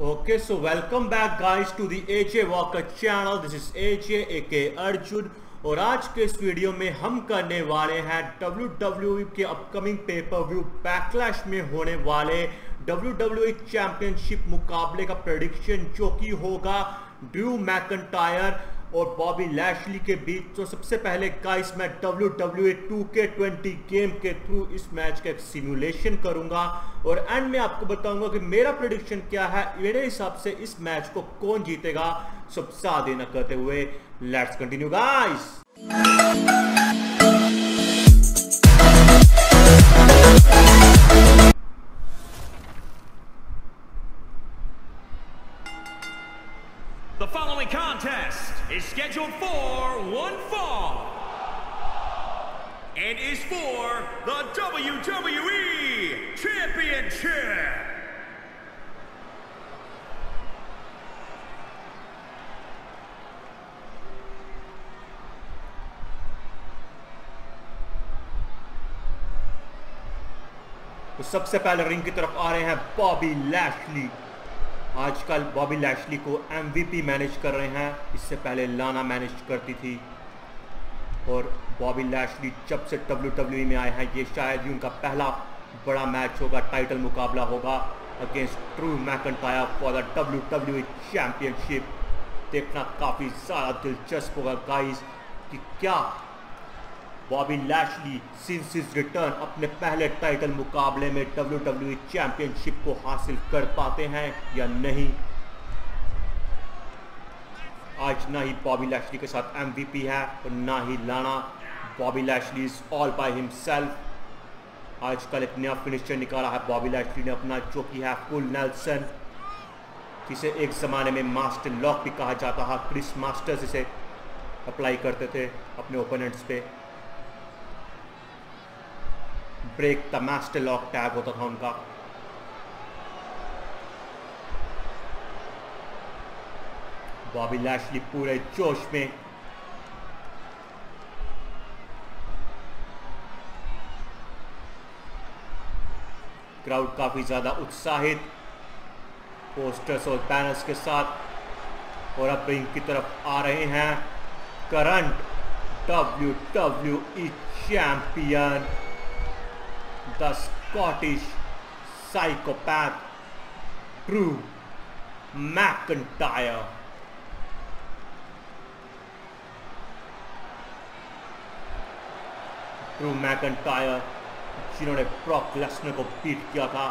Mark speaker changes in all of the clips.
Speaker 1: Okay, so welcome back guys to the AJ Walker channel. This is AJ aka Arjun और आज के इस video में हम करने वाले हैं WWE के अपकमिंग पेपर व्यू बैकलैश में होने वाले WWE चैंपियनशिप मुकाबले का प्रोडिक्शन जो कि होगा ड्रू मैकटायर और बॉबी लैशली के बीच तो सबसे पहले गाइस मैं W W two K twenty game के थ्रू इस मैच का एक सिमुलेशन करूँगा। और एंड में आपको बताऊँगा कि मेरा प्रोडिक्शन क्या है। मेरे हिसाब से इस मैच को कौन जीतेगा, सब साधे न करते हुए let's continue guys
Speaker 2: The following contest is scheduled for one fall and is for the WWE Championship.
Speaker 1: तो सबसे पहले रिंग की तरफ आ रहे हैं बॉबी लैशली आजकल बॉबी लैशली को एमवीपी मैनेज कर रहे हैं। इससे पहले लाना मैनेज करती थी। और बॉबी लैशली जब से डब्ल्यूडब्ल्यूई में आए हैं, ये शायद ही उनका पहला बड़ा मैच होगा टाइटल मुकाबला होगा against Drew McIntyre for the W W championship देखना काफ़ी ज़्यादा दिलचस्प होगा गाइस कि क्या Bobby Lashley since is return अपने पहले टाइटल मुकाबले में डब्ल्यू चैंपियनशिप को हासिल कर पाते हैं या नहीं? आज ना ही बॉबी लैशली के साथ एमवीपी है और ना ही लाना। Bobby Lashley is all by himself आजकल एक नया फिनिशर निकाला है बॉबी लैशली ने अपना, जो कि है फुल नेल्सन, जिसे एक ज़माने में मास्टर लॉक भी कहा जाता था। क्रिस मास्टर्स इसे अप्लाई करते थे अपने ओपोनेंट्स पे। Break the master lock tag होता था उनका बॉबी लैशली पूरे जोश में क्राउड काफ़ी ज़्यादा उत्साहित। पोस्टर्स और बैनर्स के साथ और अब रिंग की तरफ़ आ रहे हैं। Current W W E champion the Scottish psychopath, Drew McIntyre. Drew McIntyre, जिन्होंने ब्रॉक लेसनर को बीट किया था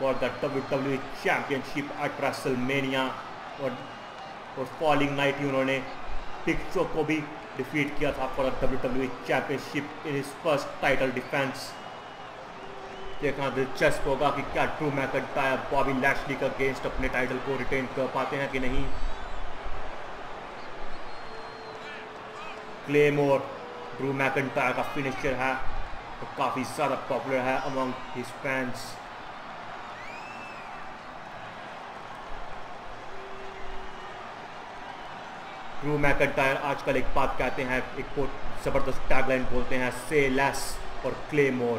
Speaker 1: for the W W championship at WrestleMania और और फॉलिंग नाइट ही उन्होंने शो को भी डिफीट किया था for the W W championship in his first title defence देखना दिलचस्प होगा कि क्या ट्रू मैकटायर बॉबी लैशली का अगेंस्ट अपने टाइटल को रिटेन कर पाते हैं कि नहीं? क्लेमोर ड्रू मैकटायर का फिनिशर है तो काफ़ी ज़्यादा पॉपुलर है among his fans Drew McIntyre आजकल एक बात कहते हैं, एक ज़बरदस्त टैगलाइन बोलते हैं से लेस और क्लेमोर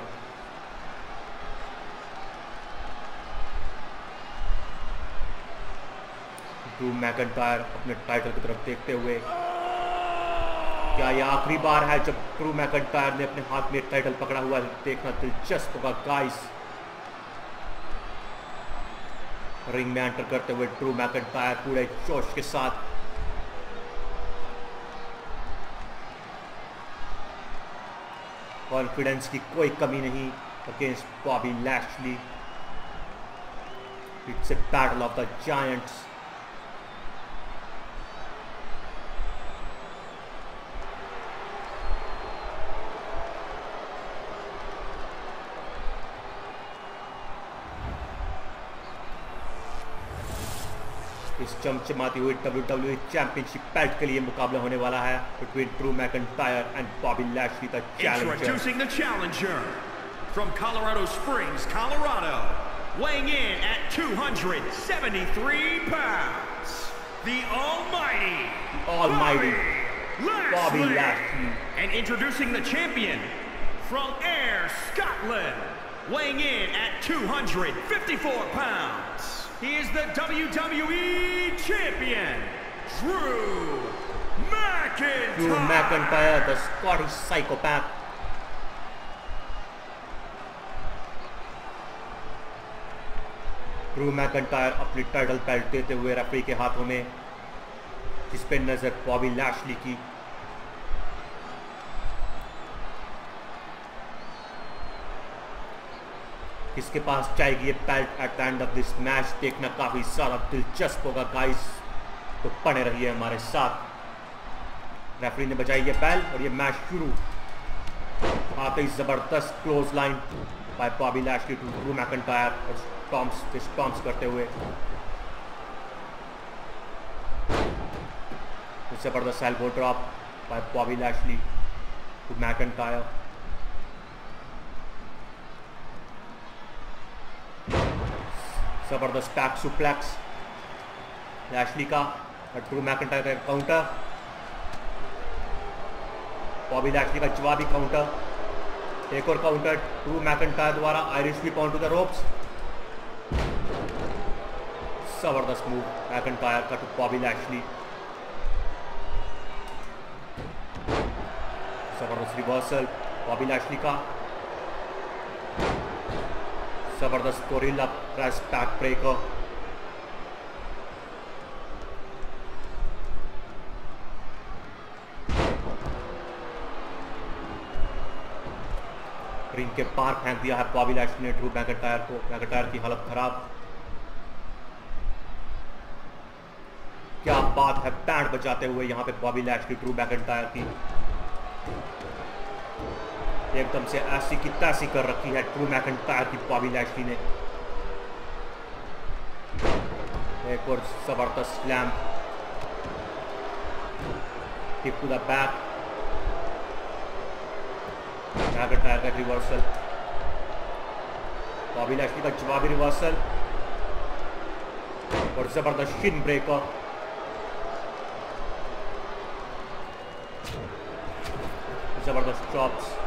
Speaker 1: ड्रू मैकटायर अपने टाइटल की तरफ़ देखते हुए। क्या यह आखिरी बार है जब ड्रू मैकटायर ने अपने हाथ में टाइटल पकड़ा हुआ है? देखना दिलचस्प होगा गाइस रिंग में एंटर करते हुए ड्रू मैकटायर पूरे जोश के साथ। कॉन्फिडेंस की कोई कमी नहीं against Bobby Lashley it's a battle of the giants इस चमचमाती हुई डब्ल्यू डब्ल्यू चैंपियनशिप बेल्ट के लिए मुकाबला होने वाला है between Drew McIntyre and Bobby Lashley the challenger
Speaker 2: Introducing the challenger from Colorado Springs, Colorado, weighing in at 273 pounds, the almighty
Speaker 1: Almighty
Speaker 2: Bobby
Speaker 1: Bobby
Speaker 2: Lashley.
Speaker 1: Lashley.
Speaker 2: And introducing the champion from Ayr, Scotland, weighing in at 254 pounds, he is the WWE Champion, Drew McIntyre.
Speaker 1: Drew McIntyre, the Scottish psychopath. Drew McIntyre अपनी title belt देते हुए referee के हाथों में जिस पे नज़र Bobby Lashley की किसके पास जाएगी ये belt at the end of this match देखना काफ़ी सारा दिलचस्प होगा गाइस तो पड़े रहिए हमारे साथ। रेफरी ने बजाई ये बेल्ट और ये मैच शुरू। आते ही ज़बरदस्त close line by Bobby Lashley to Drew McIntyre और स्टॉम्प्स स्टॉम्प्स करते हुए। ज़बरदस्त elbow drop by Bobby Lashley to McIntyre ज़बरदस्त पैक सुप्लेक्स लैशली का ड्रू मैकंटायर का काउंटर बॉबी लैशली का जवाबी काउंटर एक और काउंटर ड्रू मैकंटायर द्वारा आयरिश भी ऑन टू द रोप्स ज़बरदस्त मूव मैकंटायर का टू बॉबी लैशली ज़बरदस्त रिवर्सल बॉबी लैशली का ज़बरदस्त gorilla press back breaker ring के पार फेंक दिया है बॉबी लैशली ने ड्रू मैकटायर को। मैकटायर की हालत खराब। क्या बात है, बैंड बजाते हुए यहाँ पे बॉबी लैशली ड्रू मैकटायर की। एकदम से ऐसी की तासी कर रखी है। ड्रू मैकटायर की बॉबी लैशली ने। एक और ज़बरदस्त slam tip to the back McIntyre का रिवर्सल बॉबी लैशली का जवाबी रिवर्सल और ज़बरदस्त शिन ब्रेकर ज़बरदस्त chops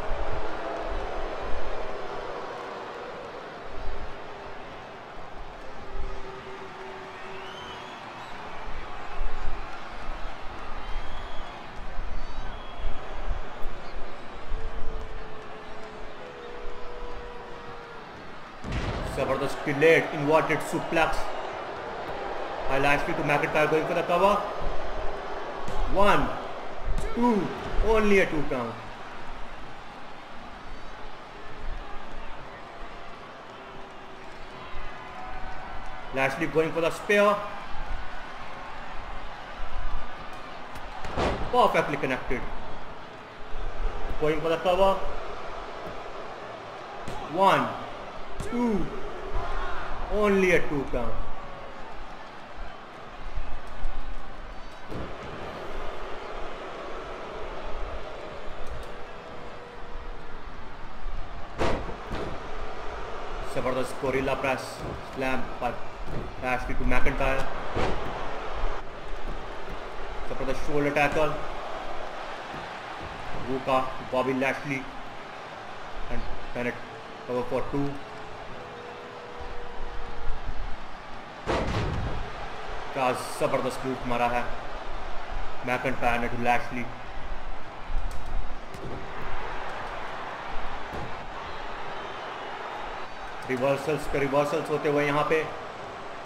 Speaker 1: Jabardast delayed inverted suplex. By Lashley to McIntyre going for the cover. One, two, only a two count. Lashley going for the spear. Perfectly connected. Going for the cover. One, two, only a 2 count. Zabardast Gorilla press slam by Ashley to McIntyre. the shoulder tackle. Ruka, Bobby Lashley and Bennett cover for 2. आज ज़बरदस्त लूट मारा है। McIntyre ने to Lashley reversals के reversals होते हुए यहाँ पे।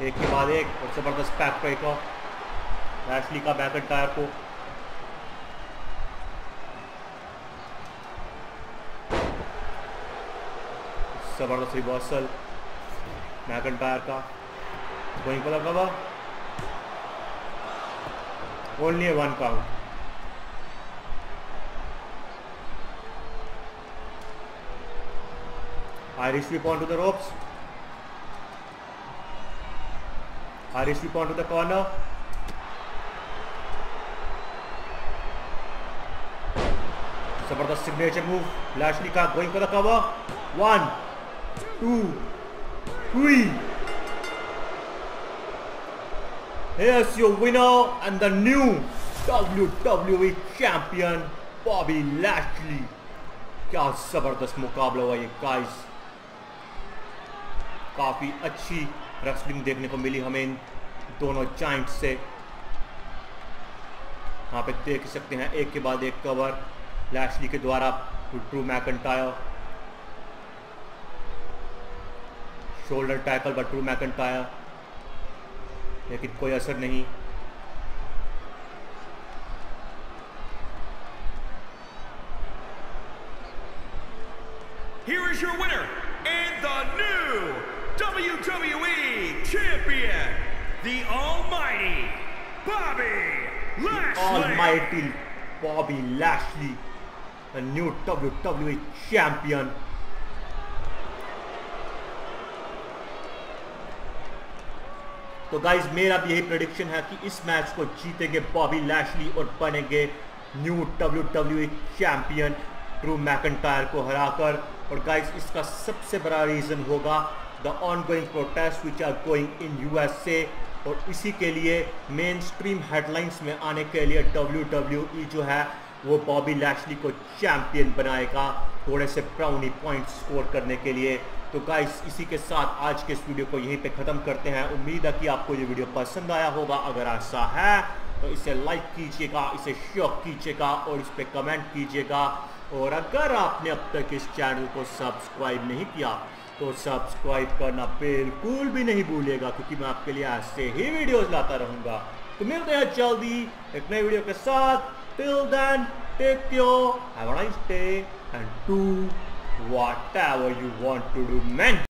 Speaker 1: एक के बाद एक और ज़बरदस्त पैक ब्रेक एक लैशली का बैक टायर को। ज़बरदस्त रिवर्सल बैक टायर का। वहीं पर लगा हुआ। Only one count Irish whip onto the ropes Irish whip onto the corner Zabardast signature move Lashley का going for the cover one two three Here's your winner and the new WWE champion, Bobby Lashley. क्या ज़बरदस्त मुकाबला हुआ ये guys काफ़ी अच्छी wrestling देखने को मिली हमें इन दोनों जॉइंट से। यहाँ पे देख सकते हैं, एक के बाद एक कवर लैशली के द्वारा ट्रू मैकंटायर शोल्डर टैकल पर ट्रू मैकंटायर लेकिन कोई असर नहीं
Speaker 2: Here is your winner and the new WWE Champion, the Almighty Bobby Lashley.
Speaker 1: Almighty Bobby Lashley, a new WWE champion. तो गाइज़ मेरा भी यही प्रोडिक्शन है कि इस मैच को जीतेंगे बॉबी लैशली और बनेंगे new W W champion Drew McIntyre को हराकर। और गाइज़ इसका सबसे बड़ा रीज़न होगा the ongoing protest which are going in USA और इसी के लिए मेन स्ट्रीम हेडलाइंस में आने के लिए डब्ल्यू डब्ल्यू ई जो है, वो बॉबी लैशली को चैंपियन बनाएगा थोड़े से प्राउनी पॉइंट स्कोर करने के लिए। तो गाइस इसी के साथ आज के इस वीडियो को यहीं पे ख़त्म करते हैं। उम्मीद है कि आपको ये वीडियो पसंद आया होगा। अगर ऐसा है तो इसे लाइक कीजिएगा, इसे शेयर कीजिएगा और इस पर कमेंट कीजिएगा। और अगर आपने अब तक इस चैनल को सब्सक्राइब नहीं किया तो सब्सक्राइब करना बिल्कुल भी नहीं भूलिएगा, क्योंकि मैं आपके लिए ऐसे ही वीडियोस लाता रहूँगा। तो मिलते हैं जल्दी एक नए वीडियो के साथ। Till then take care have a nice day and do whatever you want to do man